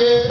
jáde.